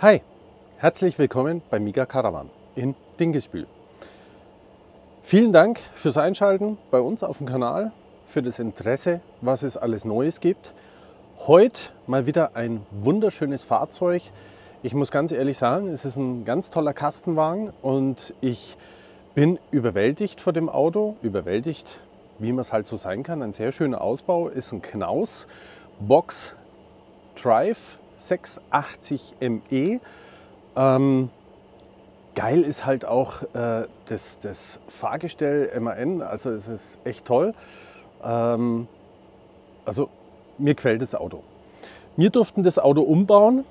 Hi, herzlich willkommen bei Miga Caravan in Dingesbühl. Vielen Dank fürs Einschalten bei uns auf dem Kanal, für das Interesse, was es alles Neues gibt. Heute mal wieder ein wunderschönes Fahrzeug. Ich muss ganz ehrlich sagen, es ist ein ganz toller Kastenwagen und ich bin überwältigt vor dem Auto. Überwältigt, wie man es halt so sein kann. Ein sehr schöner Ausbau, ist ein Knaus Box Drive 680 ME. Ähm, geil ist halt auch äh, das, das, Fahrgestell MAN, also es ist echt toll. Ähm, also mir gefällt das Auto. Wir durften das Auto umbauen.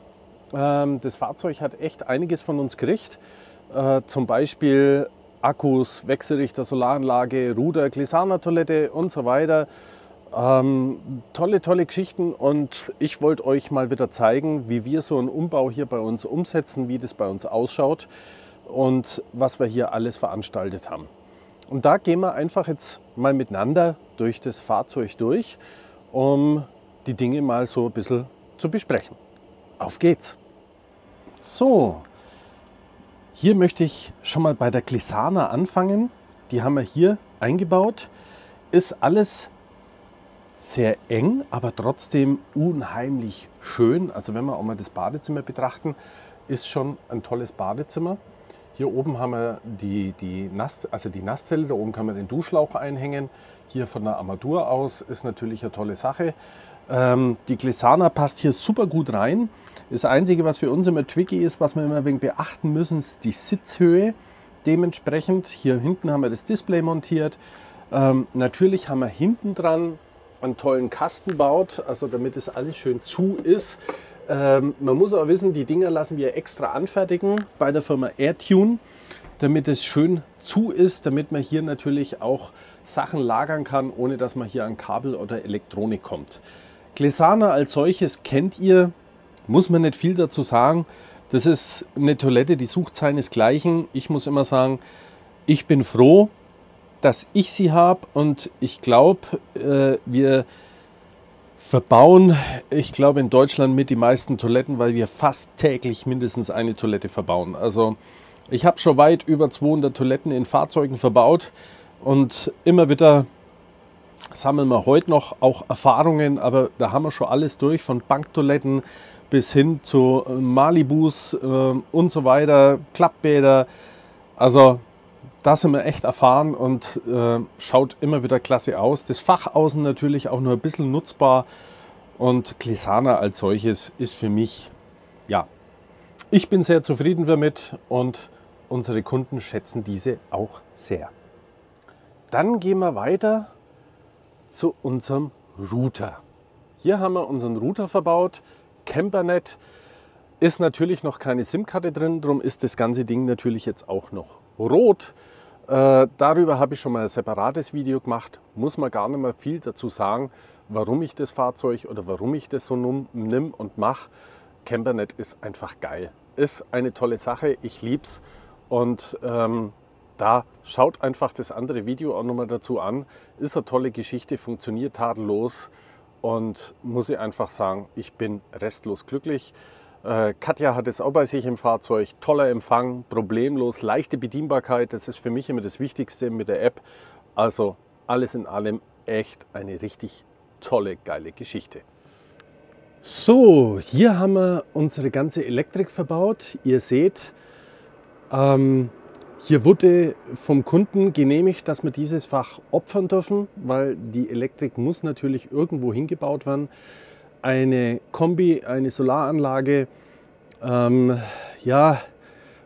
Ähm, das Fahrzeug hat echt einiges von uns gekriegt. Äh, zum Beispiel Akkus, Wechselrichter, Solaranlage, Ruder, Glissana-Toilette und so weiter. Ähm, tolle, tolle Geschichten und ich wollte euch mal wieder zeigen, wie wir so einen Umbau hier bei uns umsetzen, wie das bei uns ausschaut und was wir hier alles veranstaltet haben. Und da gehen wir einfach jetzt mal miteinander durch das Fahrzeug durch, um die Dinge mal so ein bisschen zu besprechen. Auf geht's! So, hier möchte ich schon mal bei der Glissana anfangen. Die haben wir hier eingebaut. Ist alles sehr eng, aber trotzdem unheimlich schön. Also wenn wir auch mal das Badezimmer betrachten, ist schon ein tolles Badezimmer. Hier oben haben wir die, die, Nass, also die Nasszelle, da oben kann man den Duschlauch einhängen. Hier von der Armatur aus ist natürlich eine tolle Sache. Ähm, die Glissana passt hier super gut rein. Das Einzige, was für uns immer tricky ist, was wir immer wenig beachten müssen, ist die Sitzhöhe. Dementsprechend, hier hinten haben wir das Display montiert. Ähm, natürlich haben wir hinten dran einen tollen Kasten baut, also damit es alles schön zu ist. Ähm, man muss aber wissen, die Dinger lassen wir extra anfertigen bei der Firma AirTune, damit es schön zu ist, damit man hier natürlich auch Sachen lagern kann, ohne dass man hier an Kabel oder Elektronik kommt. Glesana als solches kennt ihr, muss man nicht viel dazu sagen. Das ist eine Toilette, die sucht seinesgleichen. Ich muss immer sagen, ich bin froh, dass ich sie habe und ich glaube, äh, wir verbauen, ich glaube in Deutschland mit die meisten Toiletten, weil wir fast täglich mindestens eine Toilette verbauen. Also ich habe schon weit über 200 Toiletten in Fahrzeugen verbaut und immer wieder sammeln wir heute noch auch Erfahrungen, aber da haben wir schon alles durch, von Banktoiletten bis hin zu Malibus äh, und so weiter, Klappbäder. Also da sind wir echt erfahren und äh, schaut immer wieder klasse aus. Das Fach außen natürlich auch nur ein bisschen nutzbar und Glissana als solches ist für mich, ja, ich bin sehr zufrieden damit und unsere Kunden schätzen diese auch sehr. Dann gehen wir weiter zu unserem Router. Hier haben wir unseren Router verbaut, Campernet. Ist natürlich noch keine SIM-Karte drin, darum ist das ganze Ding natürlich jetzt auch noch rot. Äh, darüber habe ich schon mal ein separates Video gemacht. Muss man gar nicht mehr viel dazu sagen, warum ich das Fahrzeug oder warum ich das so nimm und mache. Campernet ist einfach geil. Ist eine tolle Sache. Ich liebe es. Und ähm, da schaut einfach das andere Video auch nochmal dazu an. Ist eine tolle Geschichte, funktioniert tadellos. Und muss ich einfach sagen, ich bin restlos glücklich. Äh, Katja hat es auch bei sich im Fahrzeug. Toller Empfang, problemlos, leichte Bedienbarkeit. Das ist für mich immer das Wichtigste mit der App. Also alles in allem echt eine richtig tolle, geile Geschichte. So, hier haben wir unsere ganze Elektrik verbaut. Ihr seht, ähm, hier wurde vom Kunden genehmigt, dass wir dieses Fach opfern dürfen, weil die Elektrik muss natürlich irgendwo hingebaut werden eine Kombi, eine Solaranlage, ähm, ja,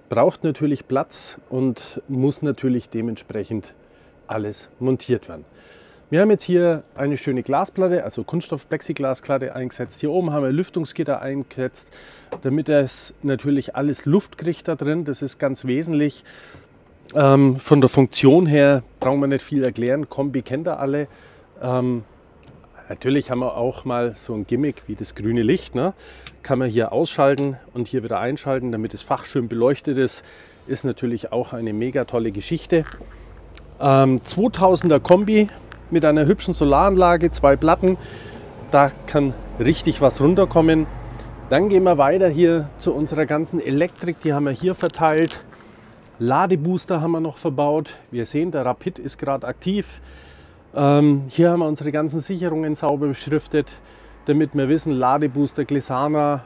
braucht natürlich Platz und muss natürlich dementsprechend alles montiert werden. Wir haben jetzt hier eine schöne Glasplatte, also Kunststoff-Plexiglasplatte eingesetzt. Hier oben haben wir Lüftungsgitter eingesetzt, damit es natürlich alles Luft kriegt da drin. Das ist ganz wesentlich. Ähm, von der Funktion her brauchen wir nicht viel erklären. Kombi kennt ihr alle. Ähm, Natürlich haben wir auch mal so ein Gimmick wie das grüne Licht. Ne? Kann man hier ausschalten und hier wieder einschalten, damit das Fach schön beleuchtet ist. Ist natürlich auch eine mega tolle Geschichte. Ähm, 2000er Kombi mit einer hübschen Solaranlage, zwei Platten. Da kann richtig was runterkommen. Dann gehen wir weiter hier zu unserer ganzen Elektrik, die haben wir hier verteilt. Ladebooster haben wir noch verbaut. Wir sehen, der Rapid ist gerade aktiv. Ähm, hier haben wir unsere ganzen Sicherungen sauber beschriftet, damit wir wissen, Ladebooster, Glissana,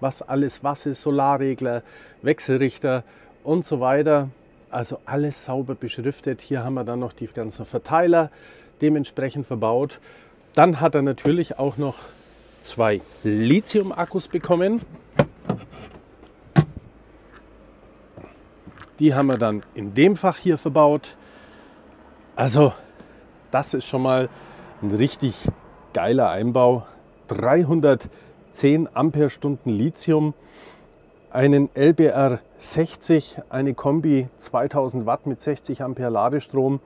was alles was ist, Solarregler, Wechselrichter und so weiter. Also alles sauber beschriftet. Hier haben wir dann noch die ganzen Verteiler dementsprechend verbaut. Dann hat er natürlich auch noch zwei Lithium-Akkus bekommen. Die haben wir dann in dem Fach hier verbaut. Also das ist schon mal ein richtig geiler Einbau. 310 Ampere-Stunden Lithium, einen LBR 60, eine Kombi 2000 Watt mit 60 Ampere Ladestrom,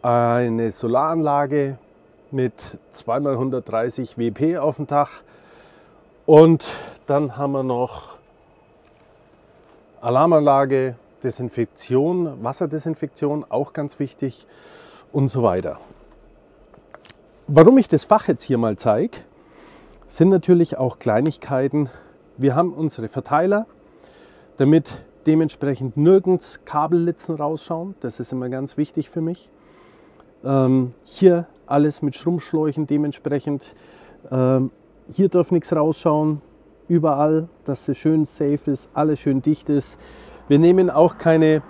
eine Solaranlage mit 2x130 WP auf dem Dach und dann haben wir noch Alarmanlage, Desinfektion, Wasserdesinfektion, auch ganz wichtig und so weiter. Warum ich das Fach jetzt hier mal zeige, sind natürlich auch Kleinigkeiten. Wir haben unsere Verteiler, damit dementsprechend nirgends Kabellitzen rausschauen. Das ist immer ganz wichtig für mich. Ähm, hier alles mit Schrumpfschläuchen dementsprechend. Ähm, hier darf nichts rausschauen. Überall, dass es schön safe ist, alles schön dicht ist. Wir nehmen auch keine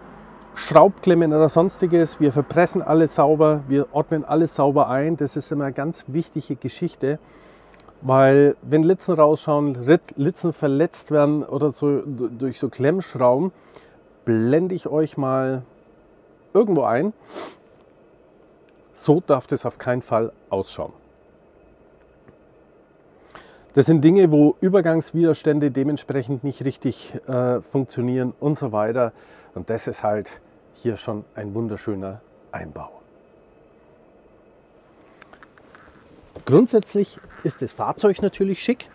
Schraubklemmen oder sonstiges. Wir verpressen alles sauber, wir ordnen alles sauber ein. Das ist immer eine ganz wichtige Geschichte, weil wenn Litzen rausschauen, Litzen verletzt werden oder so durch so Klemmschrauben, blende ich euch mal irgendwo ein. So darf das auf keinen Fall ausschauen. Das sind Dinge, wo Übergangswiderstände dementsprechend nicht richtig äh, funktionieren und so weiter. Und das ist halt hier schon ein wunderschöner Einbau. Grundsätzlich ist das Fahrzeug natürlich schick.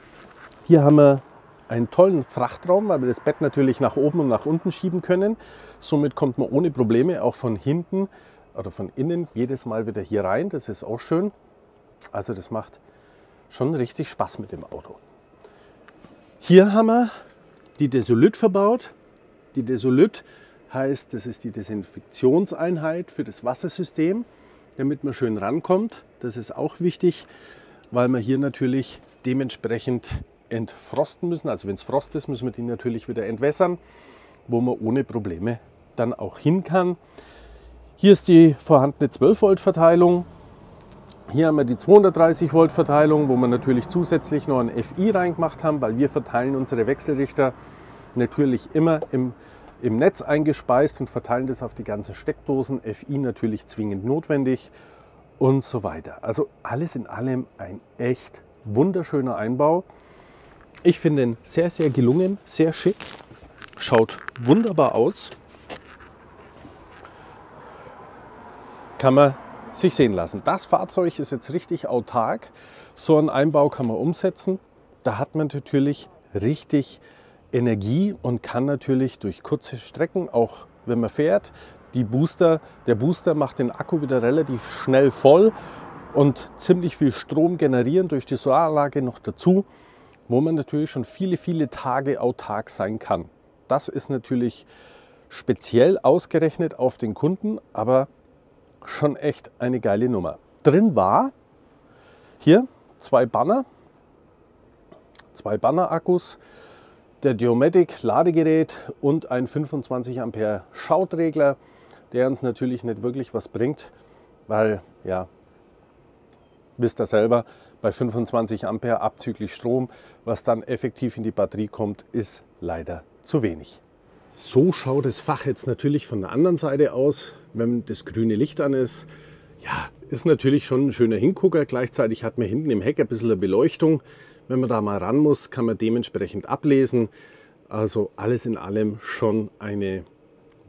Hier haben wir einen tollen Frachtraum, weil wir das Bett natürlich nach oben und nach unten schieben können. Somit kommt man ohne Probleme auch von hinten oder von innen jedes Mal wieder hier rein. Das ist auch schön. Also das macht schon richtig Spaß mit dem Auto. Hier haben wir die Desolyt verbaut. Die Desolyt heißt, das ist die Desinfektionseinheit für das Wassersystem, damit man schön rankommt. Das ist auch wichtig, weil wir hier natürlich dementsprechend entfrosten müssen. Also wenn es Frost ist, müssen wir die natürlich wieder entwässern, wo man ohne Probleme dann auch hin kann. Hier ist die vorhandene 12 Volt Verteilung. Hier haben wir die 230 Volt Verteilung, wo wir natürlich zusätzlich noch ein FI reingemacht haben, weil wir verteilen unsere Wechselrichter natürlich immer im im Netz eingespeist und verteilen das auf die ganzen Steckdosen. FI natürlich zwingend notwendig und so weiter. Also alles in allem ein echt wunderschöner Einbau. Ich finde ihn sehr, sehr gelungen, sehr schick. Schaut wunderbar aus. Kann man sich sehen lassen. Das Fahrzeug ist jetzt richtig autark. So einen Einbau kann man umsetzen. Da hat man natürlich richtig Energie und kann natürlich durch kurze Strecken, auch wenn man fährt, die Booster, der Booster macht den Akku wieder relativ schnell voll und ziemlich viel Strom generieren durch die Solaranlage noch dazu, wo man natürlich schon viele, viele Tage autark sein kann. Das ist natürlich speziell ausgerechnet auf den Kunden, aber schon echt eine geile Nummer. Drin war hier zwei Banner, zwei Banner-Akkus, der Diomatic Ladegerät und ein 25 Ampere Schautregler, der uns natürlich nicht wirklich was bringt, weil ja, wisst ihr selber, bei 25 Ampere abzüglich Strom, was dann effektiv in die Batterie kommt, ist leider zu wenig. So schaut das Fach jetzt natürlich von der anderen Seite aus, wenn das grüne Licht an ist. Ja, ist natürlich schon ein schöner Hingucker. Gleichzeitig hat man hinten im Heck ein bisschen Beleuchtung. Wenn man da mal ran muss, kann man dementsprechend ablesen. Also alles in allem schon eine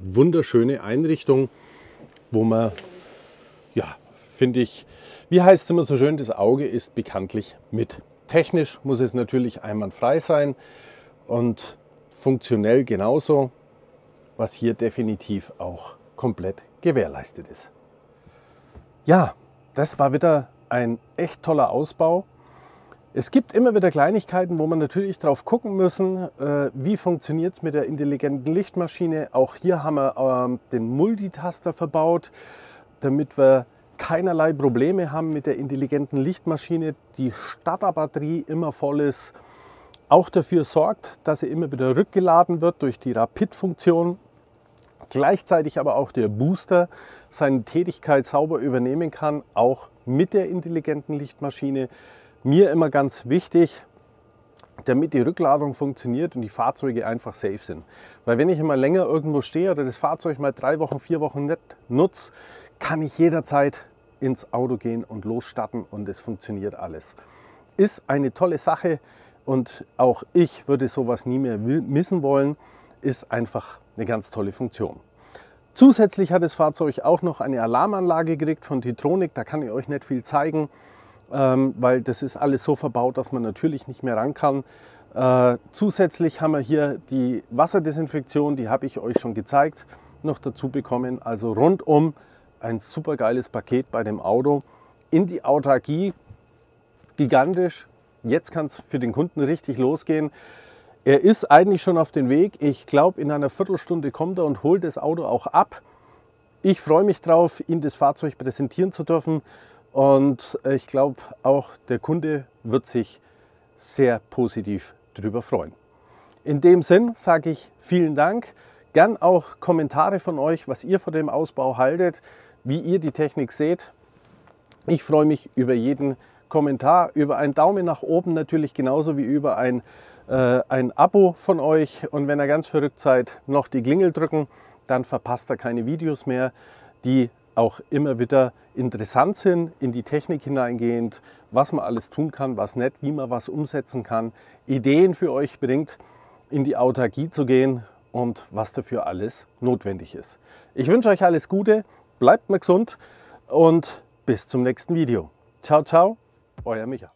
wunderschöne Einrichtung, wo man, ja, finde ich, wie heißt es immer so schön, das Auge ist bekanntlich mit. Technisch muss es natürlich einwandfrei sein und funktionell genauso, was hier definitiv auch komplett gewährleistet ist. Ja, das war wieder ein echt toller Ausbau. Es gibt immer wieder Kleinigkeiten, wo man natürlich drauf gucken müssen, äh, wie funktioniert es mit der intelligenten Lichtmaschine. Auch hier haben wir ähm, den Multitaster verbaut, damit wir keinerlei Probleme haben mit der intelligenten Lichtmaschine. Die Starterbatterie immer voll ist, auch dafür sorgt, dass sie immer wieder rückgeladen wird durch die Rapid-Funktion. Gleichzeitig aber auch der Booster seine Tätigkeit sauber übernehmen kann, auch mit der intelligenten Lichtmaschine mir immer ganz wichtig, damit die Rückladung funktioniert und die Fahrzeuge einfach safe sind. Weil wenn ich immer länger irgendwo stehe oder das Fahrzeug mal drei Wochen, vier Wochen nicht nutze, kann ich jederzeit ins Auto gehen und losstarten und es funktioniert alles. Ist eine tolle Sache und auch ich würde sowas nie mehr missen wollen. Ist einfach eine ganz tolle Funktion. Zusätzlich hat das Fahrzeug auch noch eine Alarmanlage gekriegt von Titronic. Da kann ich euch nicht viel zeigen ähm, weil das ist alles so verbaut, dass man natürlich nicht mehr ran kann. Äh, zusätzlich haben wir hier die Wasserdesinfektion, die habe ich euch schon gezeigt, noch dazu bekommen. Also rundum ein super geiles Paket bei dem Auto. In die Autarkie gigantisch. Jetzt kann es für den Kunden richtig losgehen. Er ist eigentlich schon auf dem Weg. Ich glaube, in einer Viertelstunde kommt er und holt das Auto auch ab. Ich freue mich drauf, Ihnen das Fahrzeug präsentieren zu dürfen. Und ich glaube, auch der Kunde wird sich sehr positiv darüber freuen. In dem Sinn sage ich vielen Dank. Gern auch Kommentare von euch, was ihr von dem Ausbau haltet, wie ihr die Technik seht. Ich freue mich über jeden Kommentar, über einen Daumen nach oben natürlich genauso wie über ein, äh, ein Abo von euch. Und wenn ihr ganz verrückt seid, noch die Klingel drücken, dann verpasst ihr keine Videos mehr, die auch immer wieder interessant sind, in die Technik hineingehend, was man alles tun kann, was nicht, wie man was umsetzen kann, Ideen für euch bringt, in die Autarkie zu gehen und was dafür alles notwendig ist. Ich wünsche euch alles Gute, bleibt mal gesund und bis zum nächsten Video. Ciao, ciao, euer Micha.